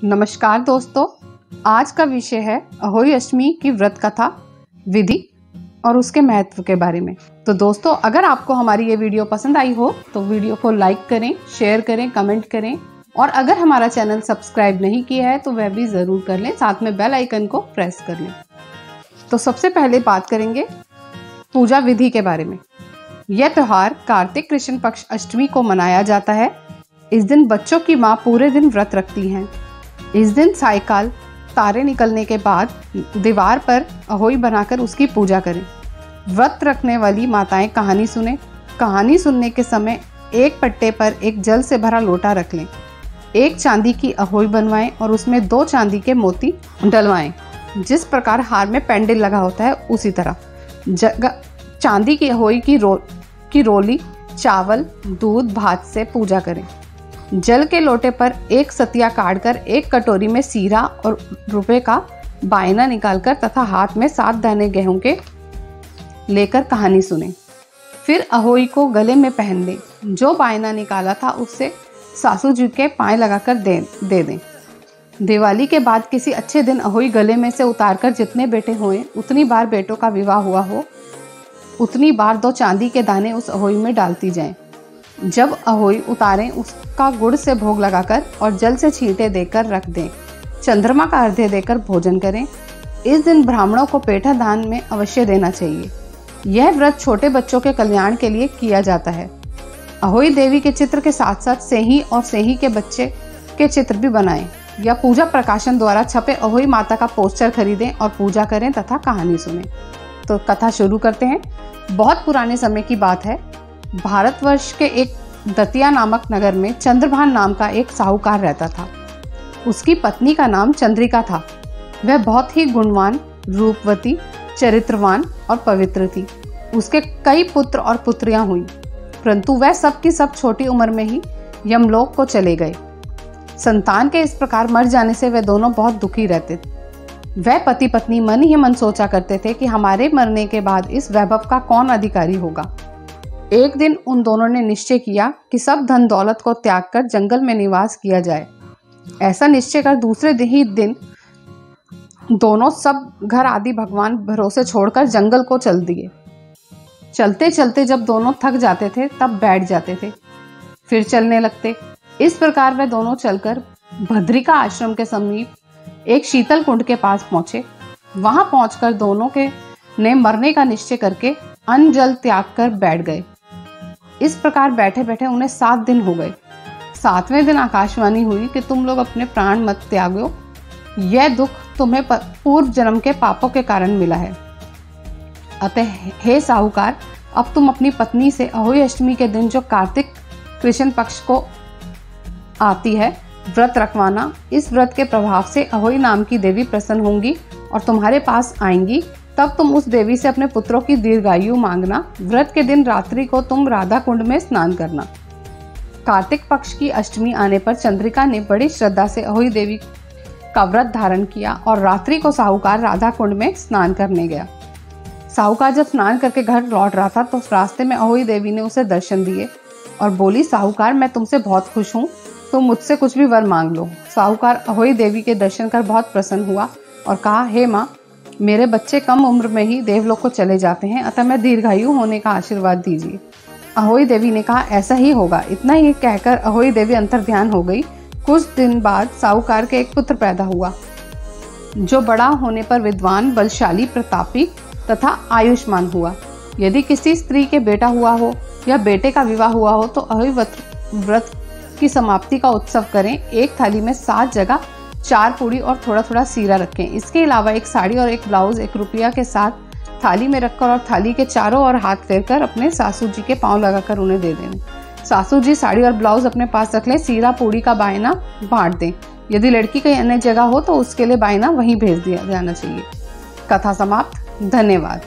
नमस्कार दोस्तों, आज का विषय है अहोई अष्टमी की व्रत कथा, विधि और उसके महत्व के बारे में। तो दोस्तों, अगर आपको हमारी ये वीडियो पसंद आई हो तो वीडियो को लाइक करें, शेयर करें, कमेंट करें और अगर हमारा चैनल सब्सक्राइब नहीं किया है तो वह भी ज़रूर कर लें, साथ में बेल आइकन को प्रेस कर लें। तो सबसे पहले बात करेंगे पूजा विधि के बारे में। यह त्यौहार कार्तिक कृष्ण पक्ष अष्टमी को मनाया जाता है। इस दिन बच्चों की माँ पूरे दिन व्रत रखती हैं। इस दिन सायकाल तारे निकलने के बाद दीवार पर अहोई बनाकर उसकी पूजा करें। व्रत रखने वाली माताएँ कहानी सुने। कहानी सुनने के समय एक पट्टे पर एक जल से भरा लोटा रख लें। एक चांदी की अहोई बनवाएँ और उसमें दो चांदी के मोती डलवाएँ। जिस प्रकार हार में पेंडल लगा होता है, उसी तरह। जगह चांदी की अहोई की रो, की रोली, चावल, दूध, भात से पूजा करें। जल के लोटे पर एक सतिया काटकर एक कटोरी में सीरा और रुपए का बायना निकालकर तथा हाथ में सात दाने गेहूँ के लेकर कहानी सुने। फिर अहोई को गले में पहन दें। जो बायना निकाला था उससे सासू जी के पाए लगाकर दे दे दें। दिवाली के बाद किसी अच्छे दिन अहोई गले में से उतारकर जितने बेटे हुए, उतनी बार बेटों का विवाह हुआ हो, उतनी बार दो चांदी के दाने उस अहोई में डालती जाएँ। जब अहोई उतारें, उसका गुड़ से भोग लगाकर और जल से छींटे देकर रख दें। चंद्रमा का अर्घ्य देकर भोजन करें। इस दिन ब्राह्मणों को पेठा दान में अवश्य देना चाहिए। यह व्रत छोटे बच्चों के कल्याण के लिए किया जाता है। अहोई देवी के चित्र के साथ साथ सेही और सेही के बच्चे के चित्र भी बनाएँ या पूजा प्रकाशन द्वारा छपे अहोई माता का पोस्टर खरीदें और पूजा करें तथा कहानी सुने। तो कथा शुरू करते हैं। बहुत पुराने समय की बात है। भारतवर्ष के एक दतिया नामक नगर में चंद्रभान नाम का एक साहूकार रहता था। उसकी पत्नी का नाम चंद्रिका था। वह बहुत ही गुणवान, रूपवती, चरित्रवान और पवित्र थी। उसके कई पुत्र और पुत्रियाँ हुई, परंतु वह सब की सब छोटी उम्र में ही यमलोक को चले गए। संतान के इस प्रकार मर जाने से वे दोनों बहुत दुखी रहते थे। वह पति पत्नी मन ही मन सोचा करते थे कि हमारे मरने के बाद इस वैभव का कौन अधिकारी होगा। एक दिन उन दोनों ने निश्चय किया कि सब धन दौलत को त्याग कर जंगल में निवास किया जाए। ऐसा निश्चय कर दूसरे दिन ही दिन दोनों सब घर आदि भगवान भरोसे छोड़कर जंगल को चल दिए। चलते चलते जब दोनों थक जाते थे, तब बैठ जाते थे। फिर चलने लगते। इस प्रकार वे दोनों चलकर भद्रिका आश्रम के समीप एक शीतल कुंड के पास पहुँचे। वहाँ पहुंचकर दोनों के ने मरने का निश्चय करके अन्न जल त्याग कर बैठ गए। इस प्रकार बैठे बैठे उन्हें सात दिन हो गए। सातवें दिन आकाशवाणी हुई कि तुम लोग अपने प्राण मत त्यागो। यह दुख तुम्हें पूर्व जन्म के पापों के कारण मिला है। अतः हे साहूकार, अब तुम अपनी पत्नी से अहोई अष्टमी के दिन जो कार्तिक कृष्ण पक्ष को आती है, व्रत रखवाना, इस व्रत के प्रभाव से अहोई नाम की देवी प्रसन्न होंगी और तुम्हारे पास आएँगी। तब तुम उस देवी से अपने पुत्रों की दीर्घायु मांगना, व्रत के दिन रात्रि को तुम राधा कुंड में स्नान करना। कार्तिक पक्ष की अष्टमी आने पर चंद्रिका ने बड़ी श्रद्धा से अहोई देवी का व्रत धारण किया और रात्रि को साहूकार राधा कुंड में स्नान करने गया। साहूकार जब स्नान करके घर लौट रहा था तो रास्ते में अहोई देवी ने उसे दर्शन दिए और बोली, साहूकार, मैं तुमसे बहुत खुश हूँ। तुम मुझसे कुछ भी वर मांग लो। साहूकार अहोई देवी के दर्शन कर बहुत प्रसन्न हुआ और कहा, हे माँ मेरे बच्चे कम उम्र में ही देवलोक को चले जाते हैं, अतः मैं दीर्घायु होने का आशीर्वाद दीजिए। अहोई देवी ने कहा, ऐसा ही होगा। इतना ही कहकर अहोई देवी अंतर ध्यान हो गई। कुछ दिन बाद साहूकार के एक पुत्र पैदा हुआ, जो बड़ा होने पर विद्वान, बलशाली, प्रतापी तथा आयुष्मान हुआ। यदि किसी स्त्री के बेटा हुआ हो या बेटे का विवाह हुआ हो तो अहोई व्रत की समाप्ति का उत्सव करें। एक थाली में सात जगह चार पूड़ी और थोड़ा थोड़ा सीरा रखें। इसके अलावा एक साड़ी और एक ब्लाउज एक रुपया के साथ थाली में रखकर और थाली के चारों ओर हाथ फेर कर अपने सासू जी के पाँव लगाकर उन्हें दे दें। सासू जी साड़ी और ब्लाउज अपने पास रख लें, सीरा पूड़ी का बायना बांट दें। यदि लड़की कहीं अन्य जगह हो तो उसके लिए बायना वहीं भेज दिया जाना चाहिए। कथा समाप्त। धन्यवाद।